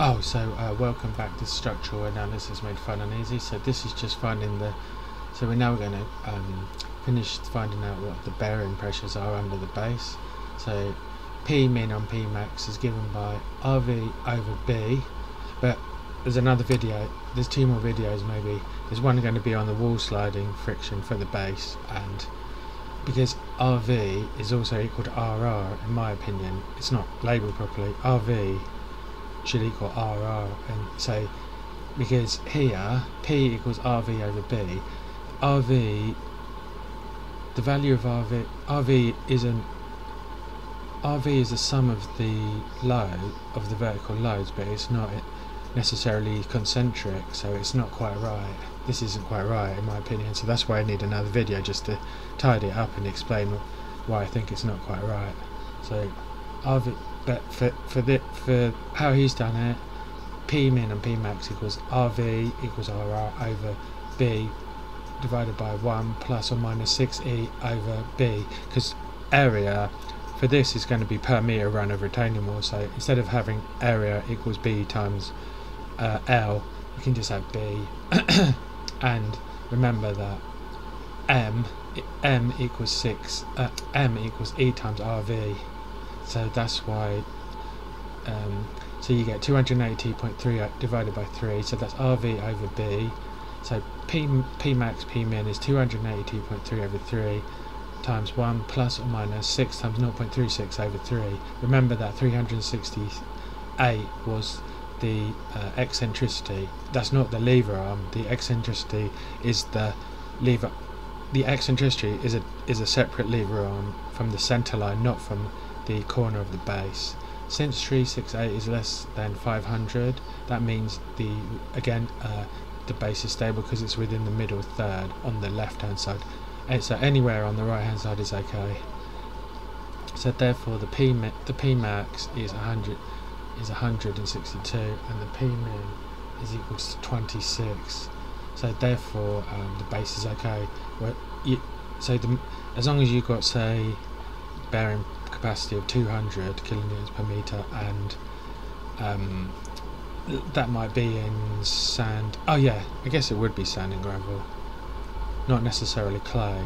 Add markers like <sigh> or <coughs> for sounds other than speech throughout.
Oh, so uh, welcome back to Structural Analysis Made Fun and Easy. So this is just finding the, so we're now going to um, finish finding out what the bearing pressures are under the base. So P min on P max is given by RV over B, but there's another video, there's two more videos maybe. There's one going to be on the wall sliding friction for the base and because RV is also equal to RR in my opinion, it's not labelled properly. RV should equal RR and say because here P equals RV over B. RV the value of RV RV isn't RV is the sum of the load of the vertical loads but it's not necessarily concentric so it's not quite right. This isn't quite right in my opinion so that's why I need another video just to tidy it up and explain why I think it's not quite right. So RV but for for the for how he's done it, P min and P max equals RV equals RR over B divided by 1 plus or minus 6E over B. Because area for this is going to be per meter run of retaining wall. So instead of having area equals B times uh, L you can just have B. <coughs> And remember that M M equals 6 uh, M equals E times RV so that's why um, so you get 280.3 divided by 3 so that's RV over B. So P, P max P min is 282.3 over 3 times 1 plus or minus 6 times 0.36 over 3 remember that 368 was the uh, eccentricity. That's not the lever arm. The eccentricity is the lever the eccentricity is a is a separate lever arm from the center line not from the corner of the base. Since 368 is less than 500, that means the again uh, the base is stable because it's within the middle third on the left hand side. And so anywhere on the right hand side is okay. So therefore the P the P max is 100 is 162 and the P min is equal to 26. So therefore um, the base is okay. You, so the, as long as you've got say bearing capacity of 200 kilonewtons per meter and um, that might be in sand oh yeah I guess it would be sand and gravel. Not necessarily clay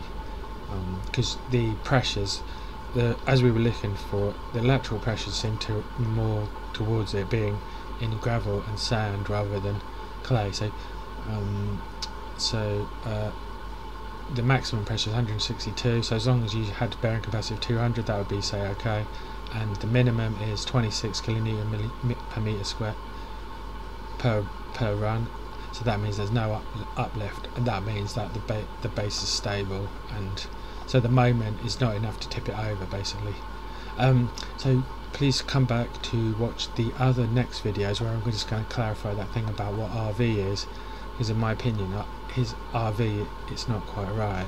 because um, the pressures the as we were looking for the lateral pressures seem to more towards it being in gravel and sand rather than clay so um, so uh, the maximum pressure is 162 so as long as you had bearing capacity of 200 that would be say okay. And the minimum is 26 kilonewton per meter square per per run. So that means there's no up, uplift and that means that the ba the base is stable and so the moment is not enough to tip it over basically. Um, so please come back to watch the other next videos where I'm just going to clarify that thing about what RV is because in my opinion his RV it's not quite right.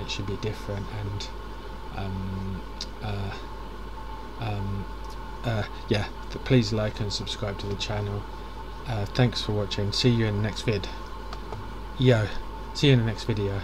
It should be different and um, uh, um, uh, yeah please like and subscribe to the channel. Uh, thanks for watching. See you in the next vid. Yo. See you in the next video